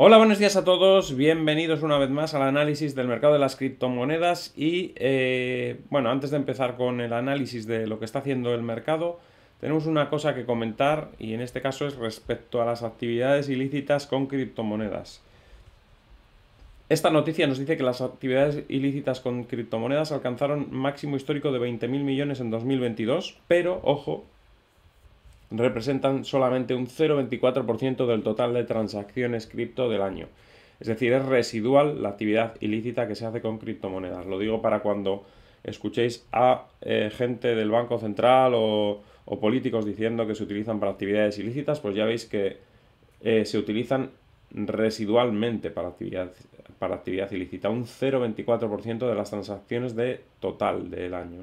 Hola, buenos días a todos, bienvenidos una vez más al análisis del mercado de las criptomonedas y eh, bueno, antes de empezar con el análisis de lo que está haciendo el mercado, tenemos una cosa que comentar y en este caso es respecto a las actividades ilícitas con criptomonedas. Esta noticia nos dice que las actividades ilícitas con criptomonedas alcanzaron máximo histórico de 20.000 millones en 2022, pero ojo, representan solamente un 0,24% del total de transacciones cripto del año. Es decir, es residual la actividad ilícita que se hace con criptomonedas. Lo digo para cuando escuchéis a eh, gente del Banco Central o, políticos diciendo que se utilizan para actividades ilícitas, pues ya veis que eh, se utilizan residualmente para actividad, para actividad ilícita, un 0,24% de las transacciones de total del año.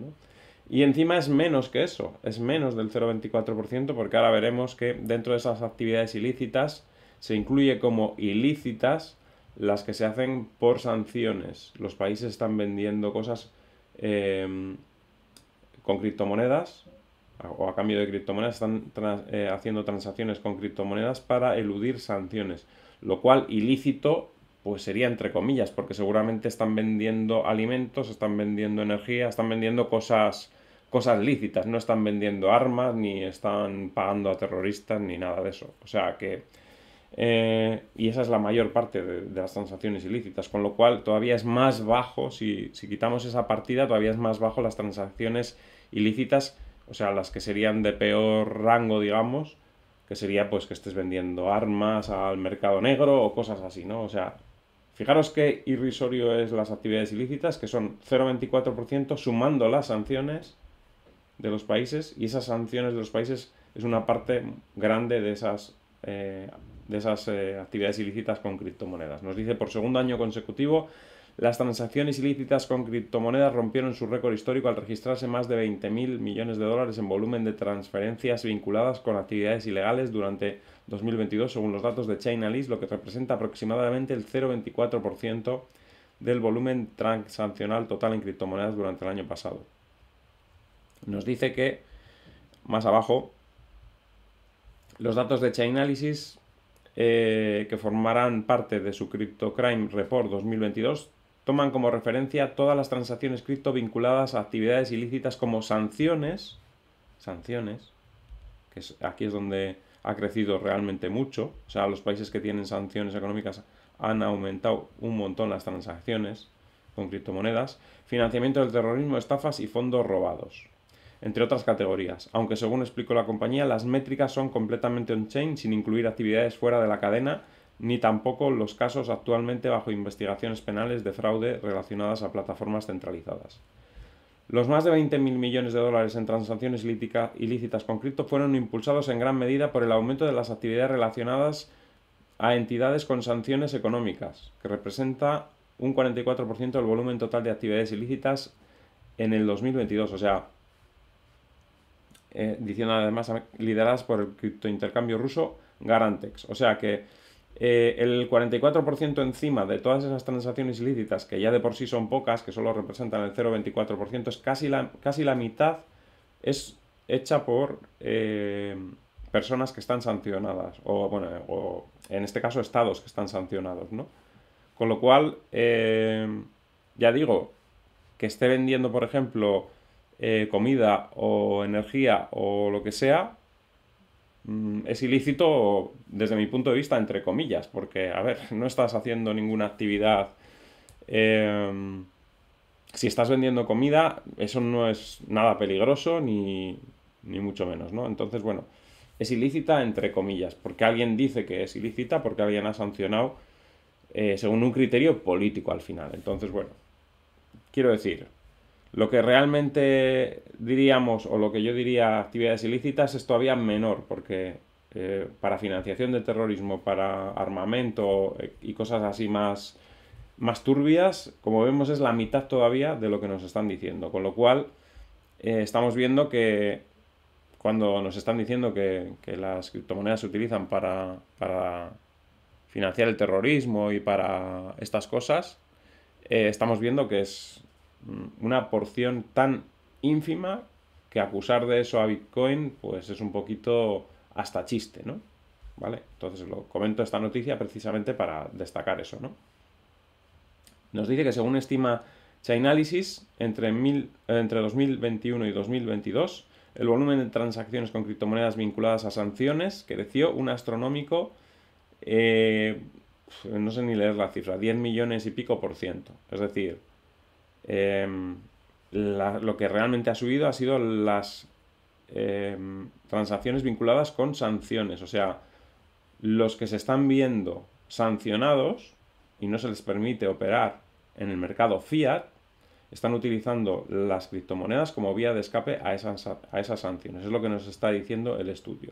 Y encima es menos que eso, es menos del 0,24% porque ahora veremos que dentro de esas actividades ilícitas se incluye como ilícitas las que se hacen por sanciones. Los países están vendiendo cosas em, con criptomonedas o a cambio de criptomonedas, están eh, haciendo transacciones con criptomonedas para eludir sanciones, lo cual ilícito pues sería entre comillas, porque seguramente están vendiendo alimentos, están vendiendo energía, están vendiendo cosas, cosas lícitas, no están vendiendo armas, ni están pagando a terroristas, ni nada de eso. O sea que... Eh, y esa es la mayor parte de, las transacciones ilícitas, con lo cual todavía es más bajo, si, si quitamos esa partida, todavía es más bajo las transacciones ilícitas, o sea, las que serían de peor rango, digamos, que sería pues que estés vendiendo armas al mercado negro o cosas así, ¿no? O sea, Fijaros qué irrisorio es las actividades ilícitas, que son 0,24% sumando las sanciones de los países, y esas sanciones de los países es una parte grande de esas, eh, de esas eh, actividades ilícitas con criptomonedas. Nos dice por segundo año consecutivo las transacciones ilícitas con criptomonedas rompieron su récord histórico al registrarse más de 20.000 millones de dólares en volumen de transferencias vinculadas con actividades ilegales durante 2022, según los datos de Chainalysis, lo que representa aproximadamente el 0,24% del volumen transaccional total en criptomonedas durante el año pasado. Nos dice que, más abajo, los datos de Chainalysis eh, que formarán parte de su CryptoCrime Report 2022 toman como referencia todas las transacciones cripto vinculadas a actividades ilícitas como sanciones, sanciones, que aquí es donde ha crecido realmente mucho, o sea, los países que tienen sanciones económicas han aumentado un montón las transacciones con criptomonedas, financiamiento del terrorismo, estafas y fondos robados, entre otras categorías, aunque según explicó la compañía, las métricas son completamente on-chain sin incluir actividades fuera de la cadena ni tampoco los casos actualmente bajo investigaciones penales de fraude relacionadas a plataformas centralizadas. Los más de 20.000 millones de dólares en transacciones ilícitas con cripto fueron impulsados en gran medida por el aumento de las actividades relacionadas a entidades con sanciones económicas, que representa un 44% del volumen total de actividades ilícitas en el 2022. O sea, eh, diciendo además lideradas por el criptointercambio ruso Garantex. O sea que eh, el 44% encima de todas esas transacciones ilícitas, que ya de por sí son pocas, que solo representan el 0,24%, es casi la, casi la mitad, es hecha por eh, personas que están sancionadas, o bueno, o en este caso estados que están sancionados, ¿no? Con lo cual, eh, ya digo, que esté vendiendo, por ejemplo, comida o energía o lo que sea, Mm, es ilícito desde mi punto de vista, entre comillas, porque, a ver, no estás haciendo ninguna actividad. Em, si estás vendiendo comida, eso no es nada peligroso ni, ni mucho menos, ¿no? Entonces, bueno, es ilícita entre comillas, porque alguien dice que es ilícita, porque alguien ha sancionado eh, según un criterio político al final. Entonces, bueno, quiero decir, lo que realmente diríamos, o lo que yo diría actividades ilícitas, es todavía menor, porque eh, para financiación de terrorismo, para armamento eh, y cosas así más, más turbias, como vemos, es la mitad todavía de lo que nos están diciendo. Con lo cual, eh, estamos viendo que cuando nos están diciendo que, las criptomonedas se utilizan para, para, financiar el terrorismo y para estas cosas, estamos viendo que es una porción tan ínfima que acusar de eso a Bitcoin pues es un poquito hasta chiste, ¿no? ¿vale? Entonces lo comento esta noticia precisamente para destacar eso, ¿no? Nos dice que según estima Chainalysis, entre, entre 2021 y 2022, el volumen de transacciones con criptomonedas vinculadas a sanciones creció un astronómico, eh, no sé ni leer la cifra, 10 millones y pico por ciento. Es decir, em, lo que realmente ha subido ha sido las em, transacciones vinculadas con sanciones. O sea, los que se están viendo sancionados y no se les permite operar en el mercado fiat, están utilizando las criptomonedas como vía de escape a esas, a esas sanciones. Es lo que nos está diciendo el estudio.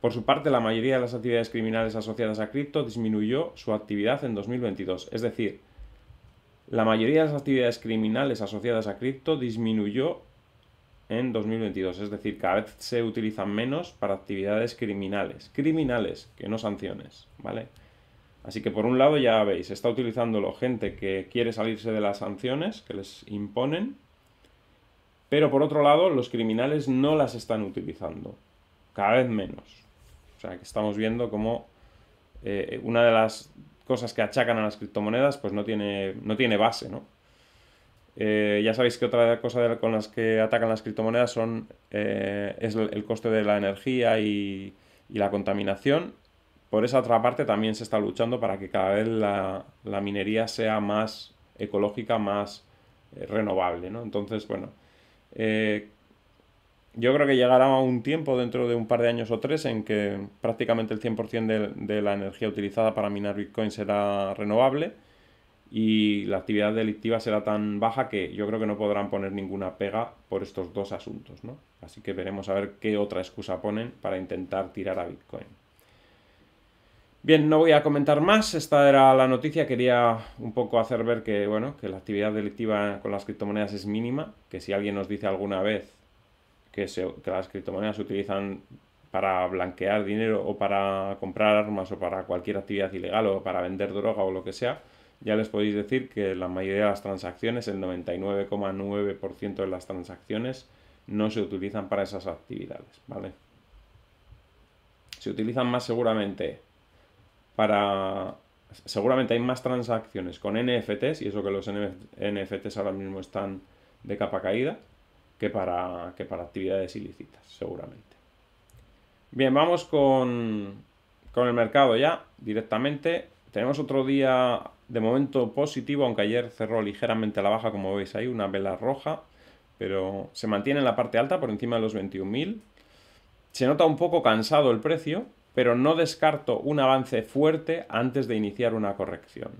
Por su parte, la mayoría de las actividades criminales asociadas a cripto disminuyó su actividad en 2022. Es decir, la mayoría de las actividades criminales asociadas a cripto disminuyó en 2022. Es decir, cada vez se utilizan menos para actividades criminales. Criminales, que no sanciones, ¿vale? Así que por un lado ya veis, está utilizándolo gente que quiere salirse de las sanciones que les imponen, pero por otro lado los criminales no las están utilizando, cada vez menos. O sea que estamos viendo como eh, una de las cosas que achacan a las criptomonedas pues no tiene, no tiene base, ¿no? Eh, ya sabéis que otra cosa con las que atacan las criptomonedas son, eh, es el coste de la energía y, la contaminación por esa otra parte también se está luchando para que cada vez la, minería sea más ecológica, más eh, renovable, ¿no? Entonces, bueno, yo creo que llegará un tiempo dentro de un par de años o tres en que prácticamente el 100% de, de la energía utilizada para minar Bitcoin será renovable y la actividad delictiva será tan baja que yo creo que no podrán poner ninguna pega por estos dos asuntos, ¿no? Así que veremos a ver qué otra excusa ponen para intentar tirar a Bitcoin. Bien, no voy a comentar más. Esta era la noticia. Quería un poco hacer ver que, bueno, que la actividad delictiva con las criptomonedas es mínima. Que si alguien nos dice alguna vez que, que las criptomonedas se utilizan para blanquear dinero o para comprar armas o para cualquier actividad ilegal o para vender droga o lo que sea, ya les podéis decir que la mayoría de las transacciones, el 99,9% de las transacciones, no se utilizan para esas actividades, ¿vale? Se utilizan más seguramente para... Seguramente hay más transacciones con NFTs, y eso que los NFTs ahora mismo están de capa caída, que para, que para actividades ilícitas, seguramente. Bien, vamos con, con el mercado ya, directamente. Tenemos otro día de momento positivo, aunque ayer cerró ligeramente a la baja, como veis ahí, una vela roja, pero se mantiene en la parte alta por encima de los 21.000. Se nota un poco cansado el precio, pero no descarto un avance fuerte antes de iniciar una corrección.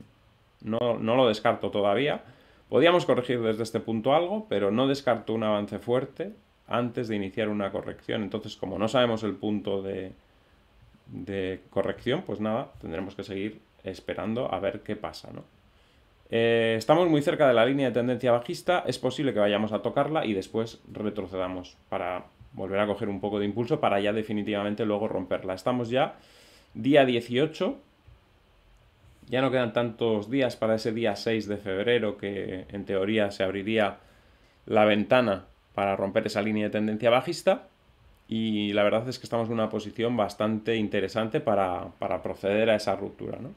No, no lo descarto todavía. Podríamos corregir desde este punto algo, pero no descarto un avance fuerte antes de iniciar una corrección. Entonces, como no sabemos el punto de, corrección, pues nada, tendremos que seguir esperando a ver qué pasa. Eh, estamos muy cerca de la línea de tendencia bajista, es posible que vayamos a tocarla y después retrocedamos para volver a coger un poco de impulso para ya definitivamente luego romperla. Estamos ya día 18, ya no quedan tantos días para ese día 6 de febrero que en teoría se abriría la ventana para romper esa línea de tendencia bajista y la verdad es que estamos en una posición bastante interesante para, para proceder a esa ruptura. ¿no?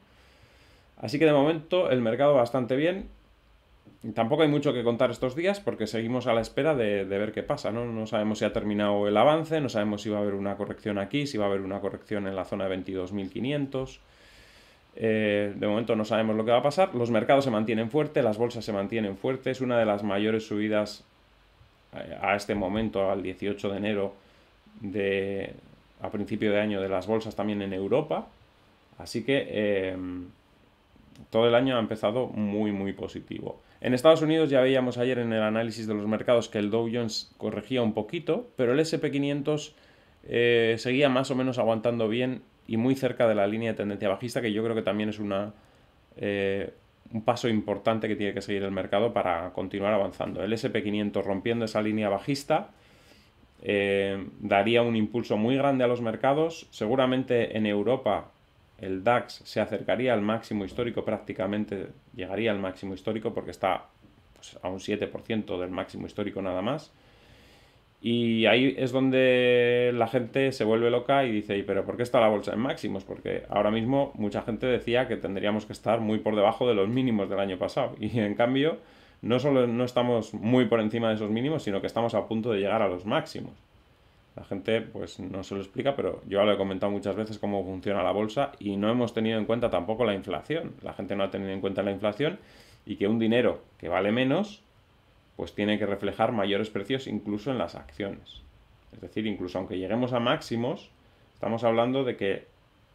Así que de momento el mercado bastante bien, Tampoco hay mucho que contar estos días porque seguimos a la espera de, ver qué pasa, ¿no? No sabemos si ha terminado el avance, no sabemos si va a haber una corrección aquí, si va a haber una corrección en la zona de 22.500. Eh, de momento no sabemos lo que va a pasar. Los mercados se mantienen fuertes, las bolsas se mantienen fuertes. Una de las mayores subidas eh, a este momento, al 18 de enero, de, a principio de año, de las bolsas también en Europa. Así que eh, todo el año ha empezado muy, muy positivo. En Estados Unidos ya veíamos ayer en el análisis de los mercados que el Dow Jones corregía un poquito, pero el SP500 eh, seguía más o menos aguantando bien y muy cerca de la línea de tendencia bajista, que yo creo que también es una, eh, un paso importante que tiene que seguir el mercado para continuar avanzando. El SP500 rompiendo esa línea bajista eh, daría un impulso muy grande a los mercados. Seguramente en Europa el DAX se acercaría al máximo histórico, prácticamente llegaría al máximo histórico porque está pues, a un 7% del máximo histórico nada más. Y ahí es donde la gente se vuelve loca y dice, pero por qué está la bolsa en máximos? Porque ahora mismo mucha gente decía que tendríamos que estar muy por debajo de los mínimos del año pasado. Y en cambio, no solo no estamos muy por encima de esos mínimos, sino que estamos a punto de llegar a los máximos. La gente pues no se lo explica, pero yo ya lo he comentado muchas veces cómo funciona la bolsa y no hemos tenido en cuenta tampoco la inflación. La gente no ha tenido en cuenta la inflación y que un dinero que vale menos pues tiene que reflejar mayores precios incluso en las acciones. Es decir, incluso aunque lleguemos a máximos, estamos hablando de que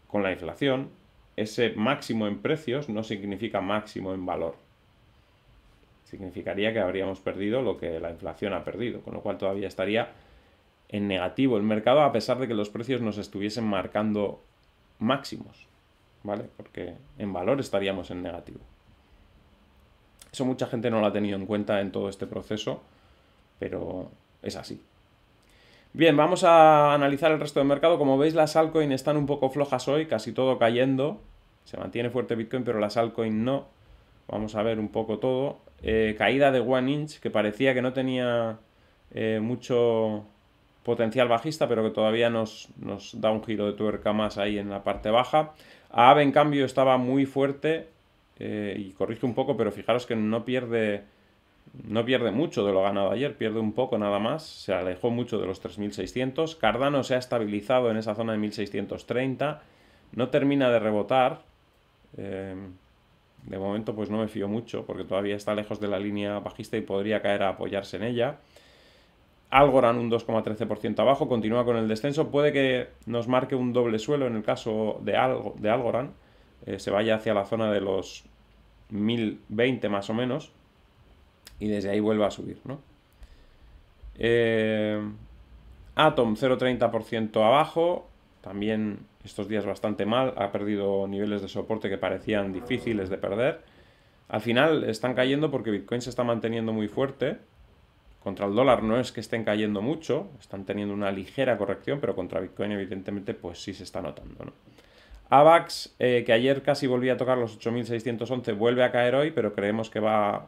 con la inflación ese máximo en precios no significa máximo en valor. Significaría que habríamos perdido lo que la inflación ha perdido, con lo cual todavía estaría en negativo el mercado a pesar de que los precios nos estuviesen marcando máximos, ¿vale? Porque en valor estaríamos en negativo. Eso mucha gente no lo ha tenido en cuenta en todo este proceso, pero es así. Bien, vamos a analizar el resto del mercado. Como veis, las altcoins están un poco flojas hoy, casi todo cayendo. Se mantiene fuerte Bitcoin, pero las altcoins no. Vamos a ver un poco todo. Eh, caída de One Inch, que parecía que no tenía eh, mucho potencial bajista, pero que todavía nos, nos, da un giro de tuerca más ahí en la parte baja. AVE, en cambio, estaba muy fuerte, eh, y corrige un poco, pero fijaros que no pierde, no pierde mucho de lo ganado ayer, pierde un poco nada más, se alejó mucho de los 3.600, Cardano se ha estabilizado en esa zona de 1.630, no termina de rebotar, eh, de momento pues no me fío mucho porque todavía está lejos de la línea bajista y podría caer a apoyarse en ella. Algorand un 2,13% abajo, continúa con el descenso, puede que nos marque un doble suelo en el caso de, Algo, de Algorand, eh, se vaya hacia la zona de los 1020 más o menos y desde ahí vuelva a subir, ¿no? Eh, Atom 0,30% abajo, también estos días bastante mal, ha perdido niveles de soporte que parecían difíciles de perder. Al final están cayendo porque Bitcoin se está manteniendo muy fuerte. Contra el dólar no es que estén cayendo mucho, están teniendo una ligera corrección, pero contra Bitcoin evidentemente pues sí se está notando, ¿no? AVAX, eh, que ayer casi volvía a tocar los 8.611, vuelve a caer hoy, pero creemos que va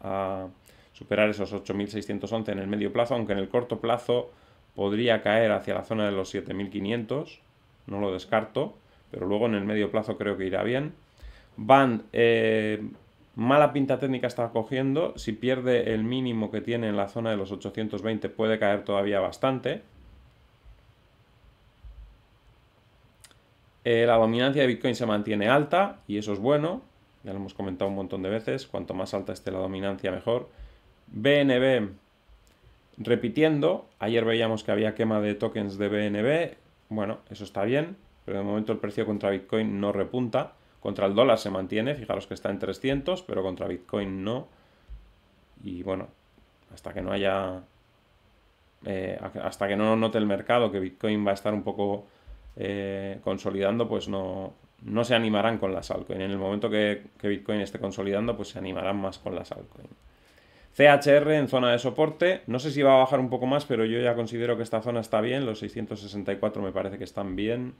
a superar esos 8.611 en el medio plazo, aunque en el corto plazo podría caer hacia la zona de los 7.500, no lo descarto, pero luego en el medio plazo creo que irá bien. Van, eh, mala pinta técnica está cogiendo, si pierde el mínimo que tiene en la zona de los 820 puede caer todavía bastante, Eh, la dominancia de Bitcoin se mantiene alta y eso es bueno. Ya lo hemos comentado un montón de veces. Cuanto más alta esté la dominancia, mejor. BNB repitiendo. Ayer veíamos que había quema de tokens de BNB. Bueno, eso está bien. Pero de momento el precio contra Bitcoin no repunta. Contra el dólar se mantiene. Fijaros que está en 300, pero contra Bitcoin no. Y bueno, hasta que no haya... Eh, hasta que no note el mercado que Bitcoin va a estar un poco eh, consolidando, pues no, no se animarán con las altcoins. En el momento que, Bitcoin esté consolidando, pues se animarán más con las altcoins. CHR en zona de soporte, no sé si va a bajar un poco más, pero yo ya considero que esta zona está bien, los 664 me parece que están bien.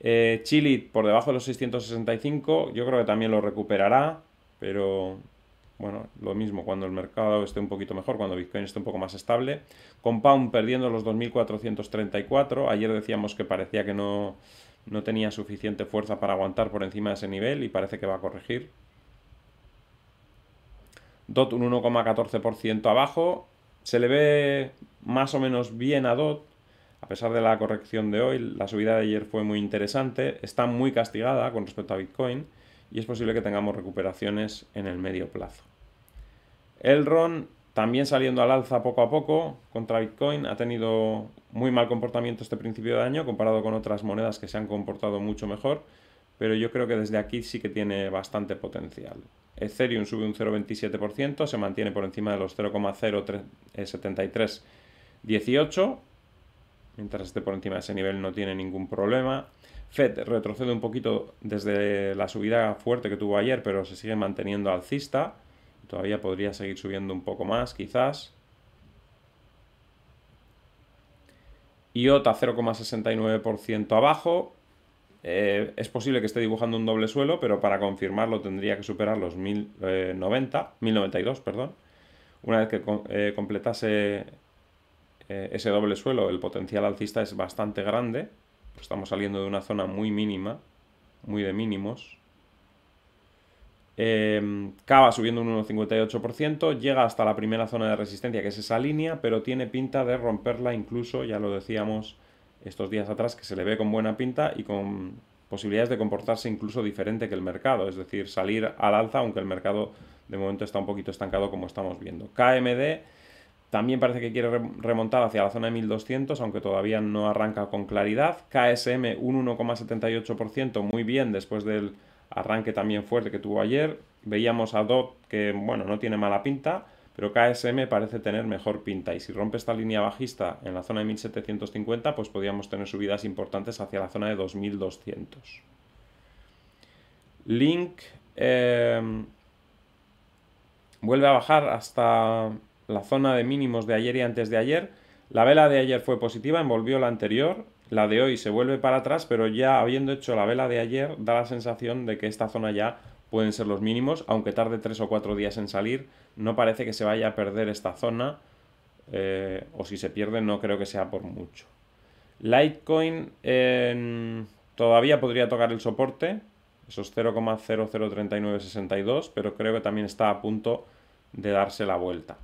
Eh, Chile por debajo de los 665, yo creo que también lo recuperará, pero bueno, lo mismo cuando el mercado esté un poquito mejor, cuando Bitcoin esté un poco más estable. Compound perdiendo los 2.434. Ayer decíamos que parecía que no, no tenía suficiente fuerza para aguantar por encima de ese nivel y parece que va a corregir. DOT un 1,14% abajo. Se le ve más o menos bien a DOT, a pesar de la corrección de hoy. La subida de ayer fue muy interesante. Está muy castigada con respecto a Bitcoin y es posible que tengamos recuperaciones en el medio plazo. Elron también saliendo al alza poco a poco contra Bitcoin, ha tenido muy mal comportamiento este principio de año comparado con otras monedas que se han comportado mucho mejor, pero yo creo que desde aquí sí que tiene bastante potencial. Ethereum sube un 0,27%, se mantiene por encima de los 0,0318, mientras esté por encima de ese nivel no tiene ningún problema. Fed retrocede un poquito desde la subida fuerte que tuvo ayer, pero se sigue manteniendo alcista. Todavía podría seguir subiendo un poco más, quizás. IOTA 0,69% abajo. Eh, es posible que esté dibujando un doble suelo, pero para confirmarlo tendría que superar los 1090, 1092, perdón. Una vez que eh, completase eh, ese doble suelo, el potencial alcista es bastante grande. Estamos saliendo de una zona muy mínima, muy de mínimos. Eh, Cava subiendo un 1,58%, llega hasta la primera zona de resistencia, que es esa línea, pero tiene pinta de romperla incluso, ya lo decíamos estos días atrás, que se le ve con buena pinta y con posibilidades de comportarse incluso diferente que el mercado, es decir, salir al alza, aunque el mercado de momento está un poquito estancado como estamos viendo. KMD también parece que quiere remontar hacia la zona de 1200, aunque todavía no arranca con claridad. KSM un 1,78%, muy bien después del arranque también fuerte que tuvo ayer. Veíamos a DOT que, bueno, no tiene mala pinta, pero KSM parece tener mejor pinta. Y si rompe esta línea bajista en la zona de 1750, pues podríamos tener subidas importantes hacia la zona de 2200. Link eh, vuelve a bajar hasta la zona de mínimos de ayer y antes de ayer. La vela de ayer fue positiva, envolvió la anterior, la de hoy se vuelve para atrás, pero ya habiendo hecho la vela de ayer, da la sensación de que esta zona ya pueden ser los mínimos, aunque tarde 3 o 4 días en salir, no parece que se vaya a perder esta zona, eh, o si se pierde no creo que sea por mucho. Litecoin todavía podría tocar el soporte, esos 0,003962, pero creo que también está a punto de darse la vuelta.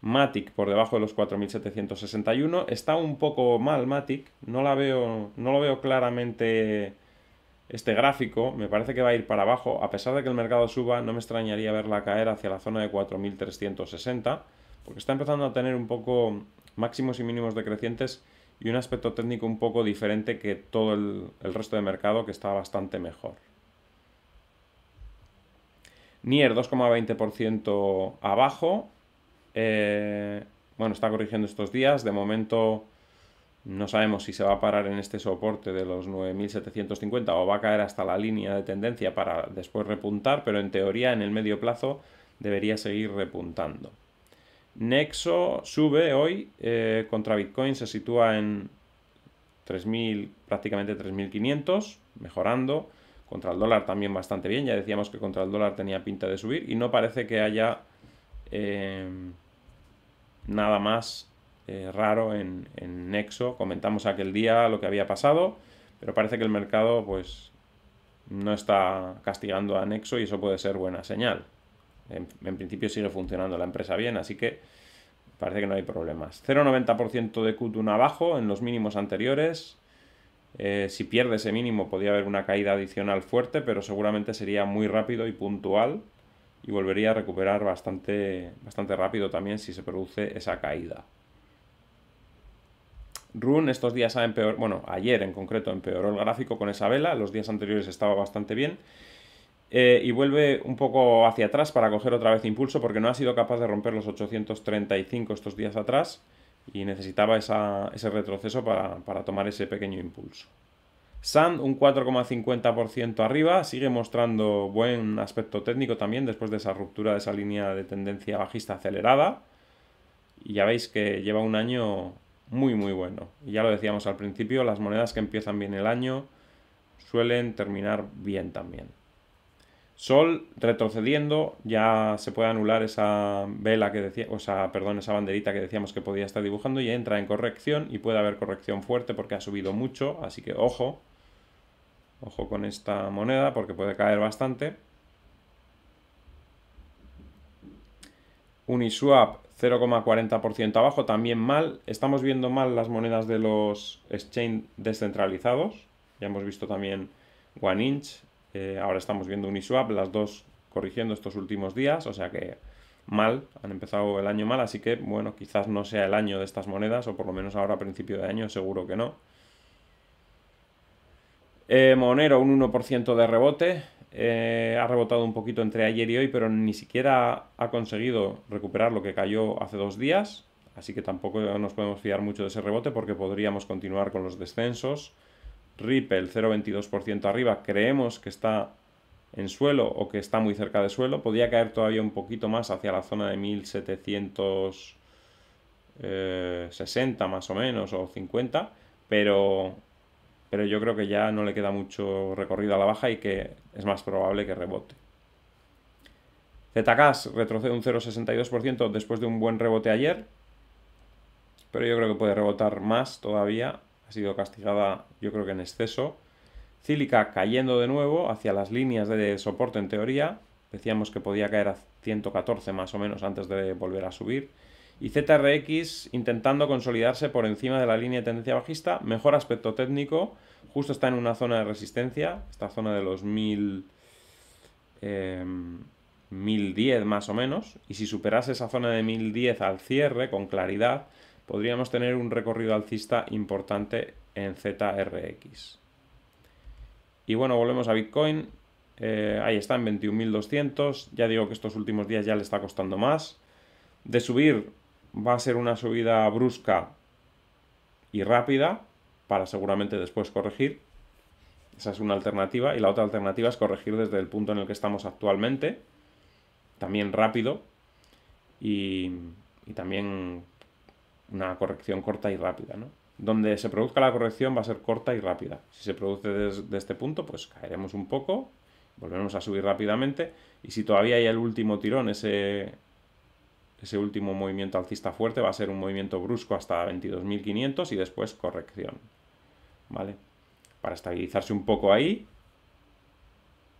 Matic por debajo de los 4761. Está un poco mal Matic, no la veo no lo veo claramente este gráfico, me parece que va a ir para abajo, a pesar de que el mercado suba, no me extrañaría verla caer hacia la zona de 4360, porque está empezando a tener un poco máximos y mínimos decrecientes y un aspecto técnico un poco diferente que todo el, el resto de mercado que está bastante mejor. Nier 2,20% abajo, eh, bueno, está corrigiendo estos días. De momento no sabemos si se va a parar en este soporte de los 9.750 o va a caer hasta la línea de tendencia para después repuntar, pero en teoría en el medio plazo debería seguir repuntando. Nexo sube hoy eh, contra Bitcoin, se sitúa en 3.000, prácticamente 3.500, mejorando. Contra el dólar también bastante bien, ya decíamos que contra el dólar tenía pinta de subir y no parece que haya eh, nada más eh, raro en, Nexo. Comentamos aquel día lo que había pasado, pero parece que el mercado pues no está castigando a Nexo y eso puede ser buena señal. En, principio sigue funcionando la empresa bien, así que parece que no hay problemas. 0,90% de Qtun abajo en los mínimos anteriores. Eh, si pierde ese mínimo podría haber una caída adicional fuerte, pero seguramente sería muy rápido y puntual y volvería a recuperar bastante, bastante rápido también si se produce esa caída. Run estos días ha empeorado, bueno, ayer en concreto empeoró el gráfico con esa vela, los días anteriores estaba bastante bien. Eh, y vuelve un poco hacia atrás para coger otra vez impulso porque no ha sido capaz de romper los 835 estos días atrás y necesitaba ese retroceso para tomar ese pequeño impulso. Sand un 4,50% arriba, sigue mostrando buen aspecto técnico también después de esa ruptura de esa línea de tendencia bajista acelerada. Y ya veis que lleva un año muy muy bueno. Y ya lo decíamos al principio, las monedas que empiezan bien el año suelen terminar bien también. Sol retrocediendo, ya se puede anular esa vela que decía, o sea, perdón, esa banderita que decíamos que podía estar dibujando y entra en corrección y puede haber corrección fuerte porque ha subido mucho, así que ojo, Ojo con esta moneda porque puede caer bastante. Uniswap 0,40% abajo, también mal. Estamos viendo mal las monedas de los exchange descentralizados. Ya hemos visto también OneInch. Eh, ahora estamos viendo Uniswap, las dos corrigiendo estos últimos días. O sea que mal, han empezado el año mal. Así que, bueno, quizás no sea el año de estas monedas, o por lo menos ahora a principio de año seguro que no. Eh, Monero, un 1% de rebote. Eh, ha rebotado un poquito entre ayer y hoy, pero ni siquiera ha conseguido recuperar lo que cayó hace dos días. Así que tampoco nos podemos fiar mucho de ese rebote porque podríamos continuar con los descensos. Ripple, 0,22% arriba. Creemos que está en suelo o que está muy cerca de suelo. Podría caer todavía un poquito más hacia la zona de 1760 eh, más o menos o 50. Pero pero yo creo que ya no le queda mucho recorrido a la baja y que es más probable que rebote. ZKS retrocede un 0,62% después de un buen rebote ayer. pero yo creo que puede rebotar más todavía. Ha sido castigada, yo creo que en exceso. Cílica cayendo de nuevo hacia las líneas de soporte en teoría. Decíamos que podía caer a 114 más o menos antes de volver a subir. Y ZRX intentando consolidarse por encima de la línea de tendencia bajista. Mejor aspecto técnico. Justo está en una zona de resistencia. Esta zona de los 1000... 1010 más o menos, y si superase esa zona de 1010 al cierre con claridad, podríamos tener un recorrido alcista importante en ZRX. Y bueno, volvemos a Bitcoin. Eh, ahí está, en 21.200. Ya digo que estos últimos días ya le está costando más. De subir va a ser una subida brusca y rápida para seguramente después corregir. Esa es una alternativa. Y la otra alternativa es corregir desde el punto en el que estamos actualmente también rápido y, también una corrección corta y rápida, ¿no? Donde se produzca la corrección va a ser corta y rápida. Si se produce desde este punto, pues caeremos un poco, volveremos a subir rápidamente y si todavía hay el último tirón, ese, ese último movimiento alcista fuerte va a ser un movimiento brusco hasta 22.500 y después corrección, ¿vale? Para estabilizarse un poco ahí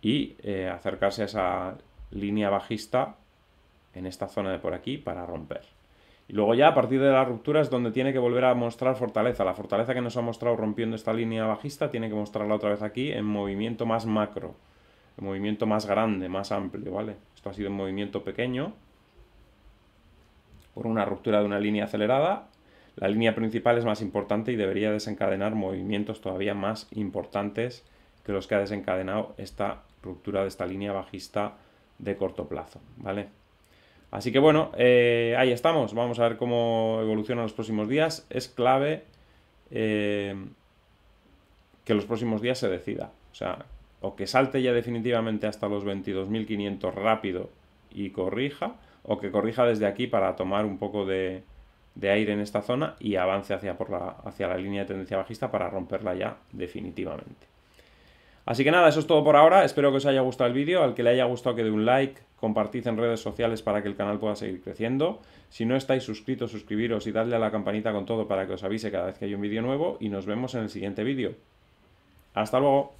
y eh, acercarse a esa línea bajista en esta zona de por aquí para romper. Y luego ya a partir de la ruptura es donde tiene que volver a mostrar fortaleza. La fortaleza que nos ha mostrado rompiendo esta línea bajista tiene que mostrarla otra vez aquí en movimiento más macro, en movimiento más grande, más amplio, ¿vale? Esto ha sido un movimiento pequeño por una ruptura de una línea acelerada. La línea principal es más importante y debería desencadenar movimientos todavía más importantes que los que ha desencadenado esta ruptura de esta línea bajista de corto plazo, ¿vale? Así que bueno, eh, ahí estamos. Vamos a ver cómo evoluciona los próximos días. Es clave eh, que los próximos días se decida. O sea, o que salte ya definitivamente hasta los 22.500 rápido y corrija, o que corrija desde aquí para tomar un poco de, de aire en esta zona y avance hacia, por la, hacia la línea de tendencia bajista para romperla ya definitivamente. Así que nada, eso es todo por ahora. Espero que os haya gustado el vídeo. Al que le haya gustado que dé un like, compartid en redes sociales para que el canal pueda seguir creciendo. Si no estáis suscritos, suscribiros y dadle a la campanita con todo para que os avise cada vez que hay un vídeo nuevo. Y nos vemos en el siguiente vídeo. Hasta luego.